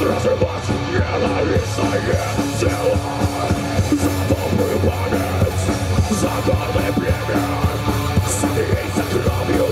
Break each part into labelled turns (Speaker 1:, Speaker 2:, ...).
Speaker 1: Разрывать ненавистное тело Забыл память, за гордое племя Согрейся кровью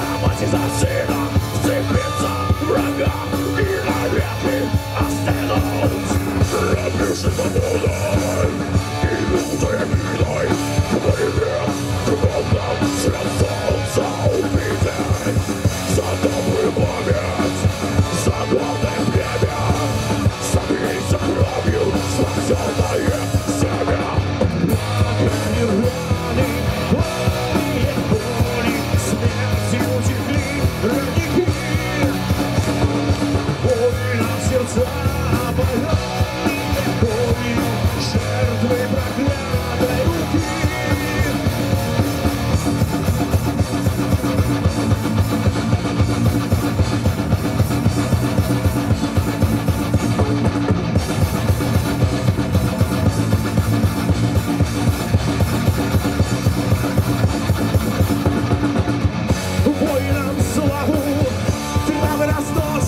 Speaker 1: I'm a
Speaker 2: I'm nós